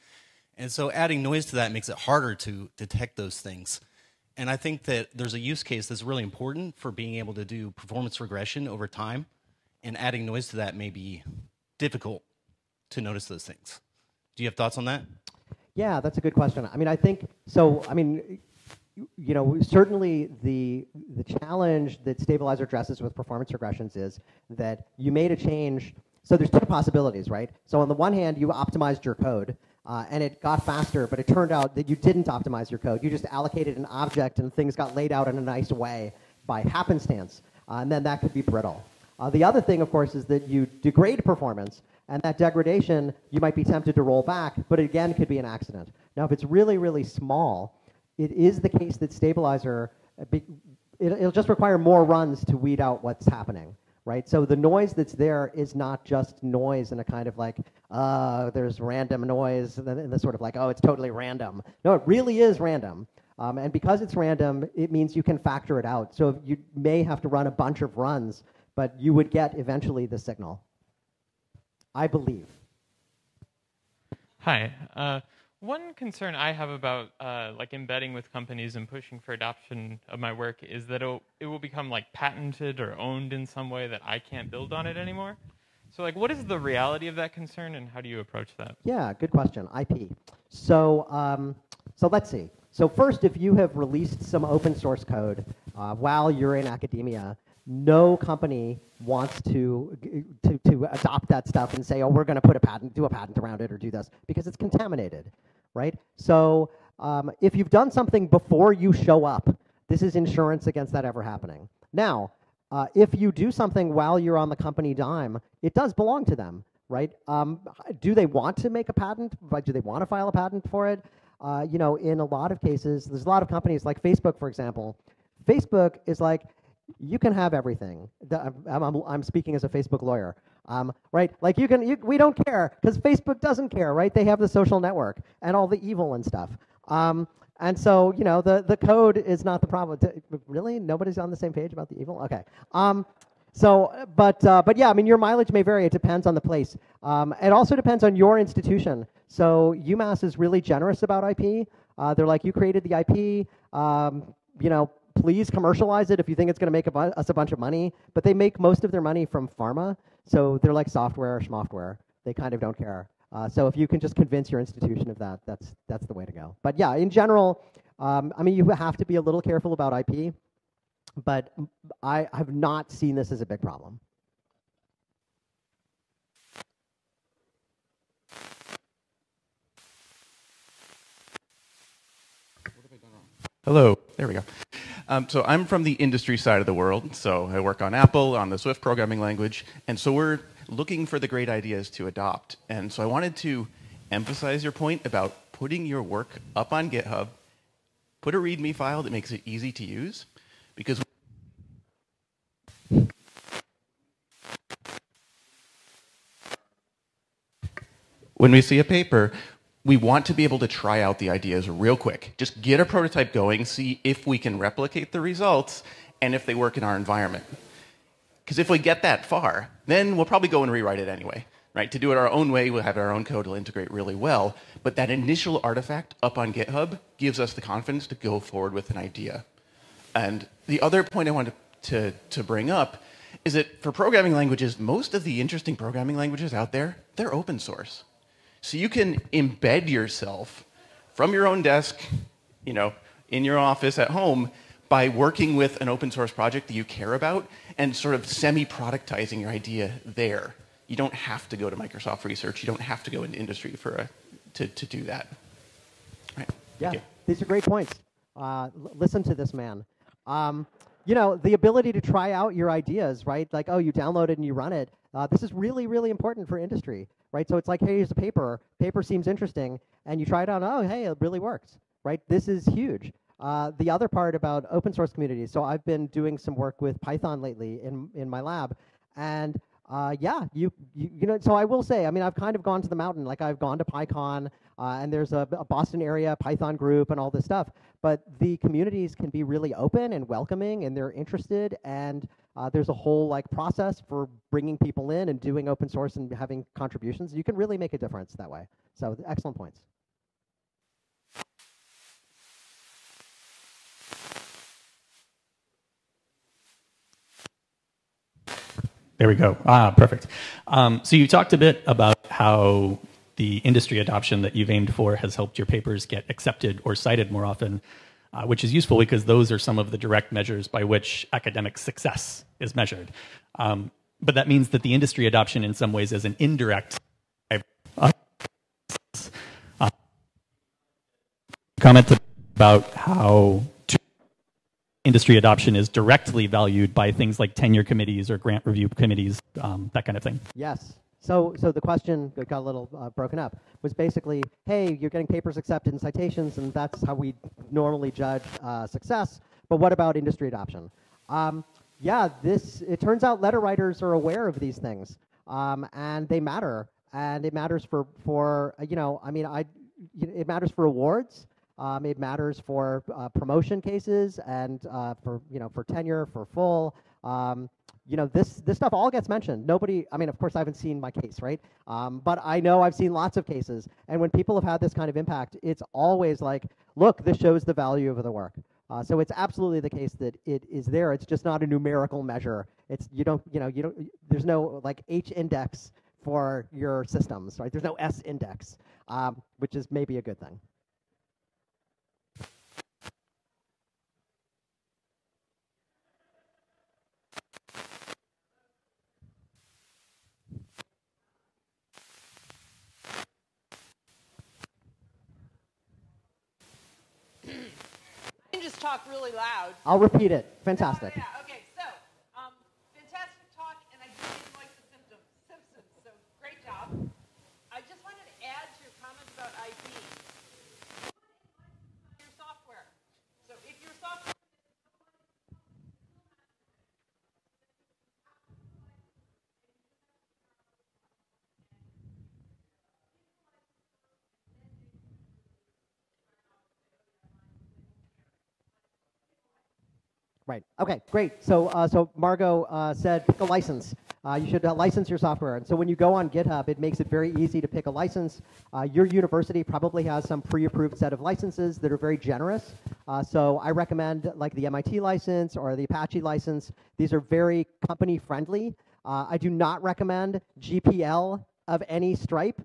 And so adding noise to that makes it harder to detect those things. And I think that there's a use case that's really important for being able to do performance regression over time and adding noise to that may be difficult to notice those things. Do you have thoughts on that? Yeah, that's a good question. I mean, I think so. I mean, you know, certainly the the challenge that stabilizer addresses with performance regressions is that you made a change. So there's two possibilities, right? So on the one hand, you optimized your code, uh, and it got faster, but it turned out that you didn't optimize your code. You just allocated an object, and things got laid out in a nice way by happenstance, uh, and then that could be brittle. Uh, the other thing, of course, is that you degrade performance, and that degradation you might be tempted to roll back, but it again could be an accident. Now, if it's really, really small, it is the case that stabilizer, uh, it'll just require more runs to weed out what's happening right? So the noise that's there is not just noise in a kind of like, uh, there's random noise, and the sort of like, oh, it's totally random. No, it really is random. Um, and because it's random, it means you can factor it out. So you may have to run a bunch of runs, but you would get eventually the signal. I believe. Hi. Uh, one concern I have about uh, like embedding with companies and pushing for adoption of my work is that it'll, it will become like patented or owned in some way that I can't build on it anymore. So like, what is the reality of that concern, and how do you approach that? Yeah, good question. IP. So um, so let's see. So first, if you have released some open source code uh, while you're in academia, no company wants to, to, to adopt that stuff and say, oh, we're going to put a patent, do a patent around it or do this because it's contaminated, right? So um, if you've done something before you show up, this is insurance against that ever happening. Now, uh, if you do something while you're on the company dime, it does belong to them, right? Um, do they want to make a patent? Do they want to file a patent for it? Uh, you know, in a lot of cases, there's a lot of companies like Facebook, for example. Facebook is like, you can have everything. I'm, I'm, I'm speaking as a Facebook lawyer, um, right? Like you can, you, we don't care because Facebook doesn't care, right? They have the social network and all the evil and stuff. Um, and so, you know, the, the code is not the problem. Really? Nobody's on the same page about the evil? Okay. Um, so, but, uh, but yeah, I mean, your mileage may vary. It depends on the place. Um, it also depends on your institution. So UMass is really generous about IP. Uh, they're like, you created the IP. Um, you know, please commercialize it if you think it's going to make a bu- us a bunch of money. But they make most of their money from pharma, so they're like software or schmoftware. They kind of don't care. Uh, so if you can just convince your institution of that, that's that's the way to go. But yeah, in general, um, I mean, you have to be a little careful about IP, but I have not seen this as a big problem. Hello, there we go. Um, so I'm from the industry side of the world. So I work on Apple, on the Swift programming language. And so we're looking for the great ideas to adopt. And so I wanted to emphasize your point about putting your work up on GitHub, put a README file that makes it easy to use, because when we see a paper, we want to be able to try out the ideas real quick. Just get a prototype going, see if we can replicate the results and if they work in our environment. Because if we get that far, then we'll probably go and rewrite it anyway. Right? To do it our own way, we'll have our own code, it'll integrate really well. But that initial artifact up on GitHub gives us the confidence to go forward with an idea. And the other point I wanted to, to bring up is that for programming languages, most of the interesting programming languages out there, they're open source. So you can embed yourself from your own desk, you know, in your office at home by working with an open source project that you care about and sort of semi-productizing your idea there. You don't have to go to Microsoft Research. You don't have to go into industry for a, to, to do that. Right. Yeah, these are great points. Uh, listen to this man. Um, you know, the ability to try out your ideas, right? Like, oh, you download it and you run it. Uh, this is really, really important for industry right? So it's like, hey, here's a paper. Paper seems interesting, and you try it out. Oh, hey, it really works, right? This is huge. Uh, the other part about open source communities. So I've been doing some work with Python lately in in my lab, and uh, yeah, you, you, you know. So I will say, I mean, I've kind of gone to the mountain. Like I've gone to PyCon, uh, and there's a, a, Boston area Python group and all this stuff. But the communities can be really open and welcoming, and they're interested. And uh, there's a whole like process for bringing people in and doing open source and having contributions. You can really make a difference that way. So excellent points. There we go. Ah, perfect. Um, so you talked a bit about how the industry adoption that you've aimed for has helped your papers get accepted or cited more often, uh, which is useful because those are some of the direct measures by which academic success is measured. Um, but that means that the industry adoption, in some ways, is an indirect. Comment about how industry adoption is directly valued by things like tenure committees or grant review committees, um, that kind of thing. Yes. So, so the question got a little uh, broken up was basically, hey, you're getting papers accepted and citations, and that's how we normally judge uh, success. But what about industry adoption? Um, yeah, this. It turns out letter writers are aware of these things, um, and they matter, and it matters for for uh, you know. I mean, I it matters for awards. Um, it matters for uh, promotion cases and uh, for you know for tenure for full. Um, you know this this stuff all gets mentioned. Nobody, I mean, of course, I haven't seen my case, right? Um, but I know I've seen lots of cases, and when people have had this kind of impact, it's always like, look, this shows the value of the work. Uh, so it's absolutely the case that it is there. It's just not a numerical measure. It's you don't you know you don't there's no like H index for your systems, right? There's no S index, um, which is maybe a good thing. just talk really loud. I'll repeat it. Fantastic. Oh, yeah, okay, so, um, fantastic talk, and I didn't like the symptoms, Simpsons, so great job. I just wanted to add to your comments about IP. Your software. So if your software Right. Okay. Great. So, uh, so Margot uh, said pick a license. Uh, you should uh, license your software. And so when you go on GitHub, it makes it very easy to pick a license. Uh, your university probably has some pre-approved set of licenses that are very generous. Uh, so I recommend like the MIT license or the Apache license. These are very company friendly. I do not recommend GPL of any stripe.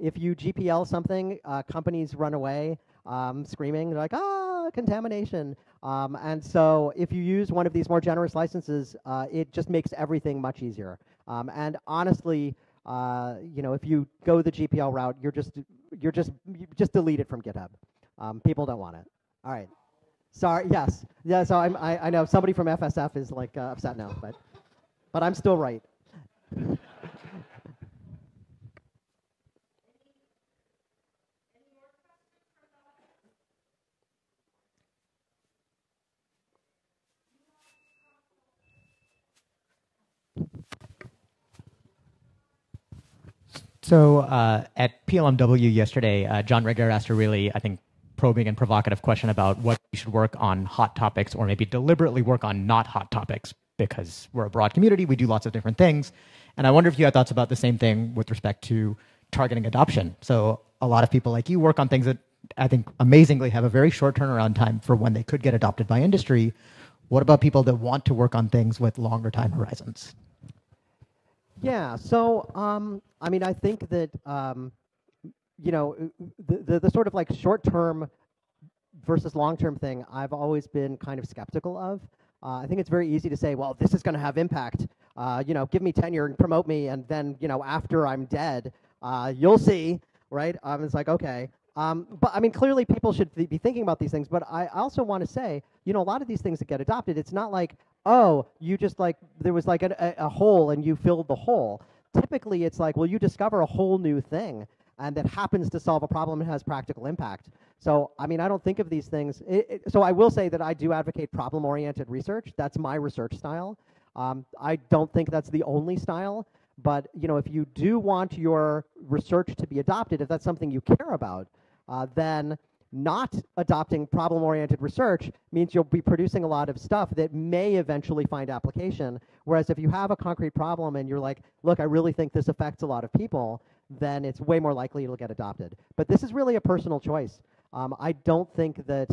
if you GPL something, companies run away um, screaming. They're like, ah, contamination. Um, and so if you use one of these more generous licenses, uh, it just makes everything much easier. Um, and honestly, uh, you know, if you go the GPL route, you're just you're just you just delete it from GitHub. Um, people don't want it. All right. Sorry. Yes. Yeah. So I'm, I I know somebody from FSF is like uh, upset now, but but I'm still right. <laughs> So uh, at PLMW yesterday, uh, John Regehr asked a really, I think, probing and provocative question about what we should work on hot topics or maybe deliberately work on not hot topics because we're a broad community, we do lots of different things. And I wonder if you had thoughts about the same thing with respect to targeting adoption. So a lot of people like you work on things that I think amazingly have a very short turnaround time for when they could get adopted by industry. What about people that want to work on things with longer time horizons? Yeah. So, um, I mean, I think that um, you know the, the, the sort of like short term versus long term thing. I've always been kind of skeptical of. Uh, I think it's very easy to say, well, this is going to have impact. Uh, you know, give me tenure and promote me, and then you know, after I'm dead, uh, you'll see, right? Um, it's like okay. Um, but I mean, clearly people should th- be thinking about these things. But I also want to say, you know, a lot of these things that get adopted, it's not like, oh, you just like there was like a, a, a hole and you filled the hole. Typically, it's like, well, you discover a whole new thing and that happens to solve a problem and has practical impact. So, I mean, I don't think of these things. It, it, so, I will say that I do advocate problem-oriented research. That's my research style. Um, I don't think that's the only style, but you know, if you do want your research to be adopted, if that's something you care about, uh, then not adopting problem oriented research means you'll be producing a lot of stuff that may eventually find application. Whereas if you have a concrete problem and you're like, look, I really think this affects a lot of people, then it's way more likely it'll get adopted. But this is really a personal choice. Um, I don't think that,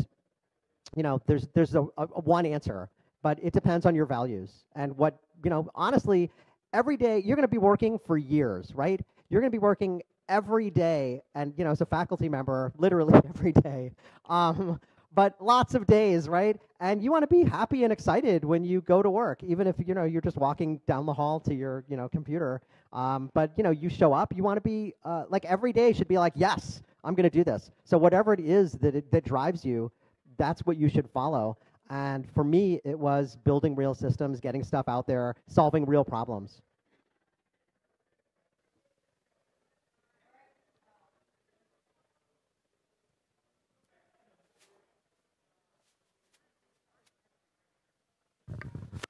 you know, there's, there's a, a, one answer but it depends on your values and what, you know, honestly, every day you're going to be working for years, right? You're going to be working every day, and, you know, as a faculty member, literally <laughs> every day. Um, but lots of days, right? And you want to be happy and excited when you go to work, even if you know you're just walking down the hall to your you know computer. Um, but you know you show up, you want to be uh, like every day should be like, yes, I'm going to do this. So whatever it is that it, that drives you, that's what you should follow. And for me, it was building real systems, getting stuff out there, solving real problems.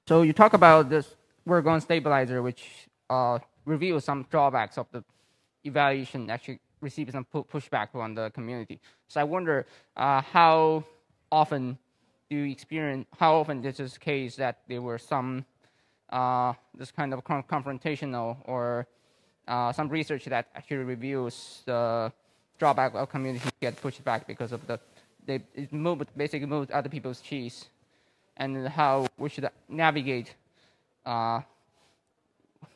So you talk about this work-on stabilizer, which uh, reveals some drawbacks of the evaluation actually receives some pu pushback from the community. So I wonder uh, how often do you experience, how often this is the case that there were some, uh, this kind of confrontational or uh, some research that actually reveals the drawback of community get pushed back because of the, they it moved, basically moved other people's cheese and how we should navigate uh,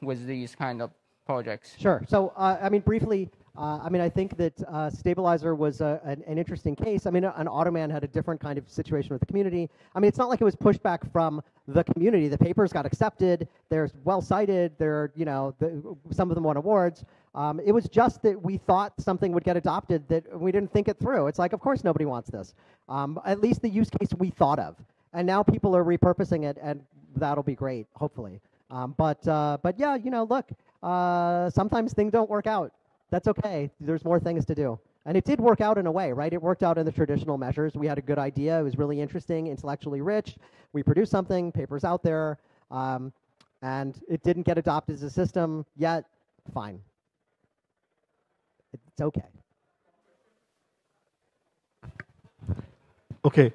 with these kind of projects. Sure. So, uh, I mean, briefly, uh, I mean, I think that uh, Stabilizer was a, an, an, interesting case. I mean, an AutoMan had a different kind of situation with the community. I mean, it's not like it was pushed back from the community. The papers got accepted. They're well cited. They're, you know, the, some of them won awards. Um, it was just that we thought something would get adopted that we didn't think it through. It's like, of course, nobody wants this. Um, at least the use case we thought of and now people are repurposing it, and that'll be great, hopefully. Um, but uh, but yeah, you know, look, uh, sometimes things don't work out. That's okay. There's more things to do. And it did work out in a way, right? It worked out in the traditional measures. We had a good idea. It was really interesting, intellectually rich. We produced something, papers out there, um, and it didn't get adopted as a system yet. Fine. It's okay. Okay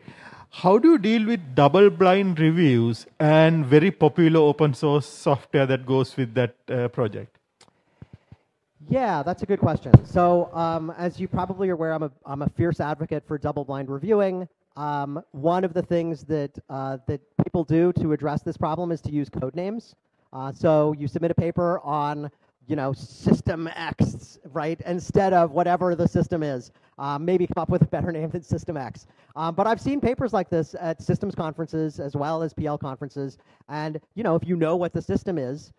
how do you deal with double blind reviews and very popular open source software that goes with that uh, project? Yeah, that's a good question. So, um, as you probably are aware, I'm a, I'm a fierce advocate for double blind reviewing. Um, one of the things that, uh, that people do to address this problem is to use code names. Uh, so, you submit a paper on you know, system X, right, instead of whatever the system is. Um, maybe come up with a better <laughs> name than System X. Um, but I've seen papers like this at systems conferences as well as PL conferences. And, you know, if you know what the system is,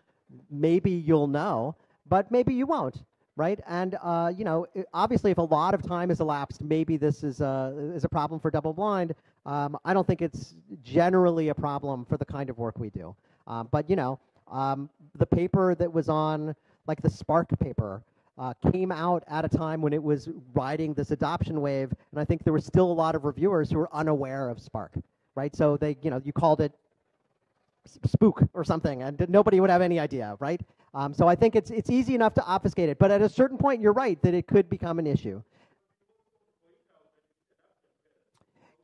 maybe you'll know, but maybe you won't, right? And, uh, you know, obviously if a lot of time has elapsed, maybe this is a, is a problem for double blind. Um, I don't think it's generally a problem for the kind of work we do. Um, but, you know, um, the paper that was on like the Spark paper, uh, came out at a time when it was riding this adoption wave, and I think there were still a lot of reviewers who were unaware of Spark, right? So they, you know, you called it spook or something, and nobody would have any idea, right? Um, so I think it's it's easy enough to obfuscate it, but at a certain point, you're right that it could become an issue.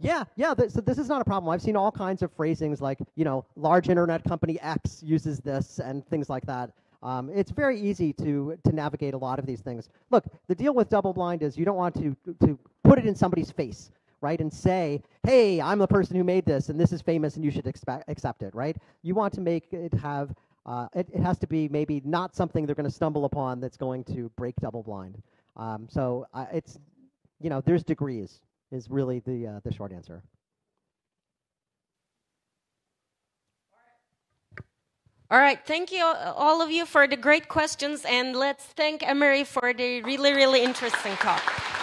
Yeah, yeah. Th- so this is not a problem. I've seen all kinds of phrasings like, you know, large internet company X uses this and things like that. Um, it's very easy to, to navigate a lot of these things. Look, the deal with double blind is you don't want to, to put it in somebody's face, right, and say, hey, I'm the person who made this, and this is famous, and you should expect, accept it, right? You want to make it have, uh, it, it has to be maybe not something they're going to stumble upon that's going to break double blind. Um, so uh, it's, you know, there's degrees is really the, uh, the short answer. All right, thank you uh, all of you for the great questions, and let's thank Emery for the really, really interesting talk.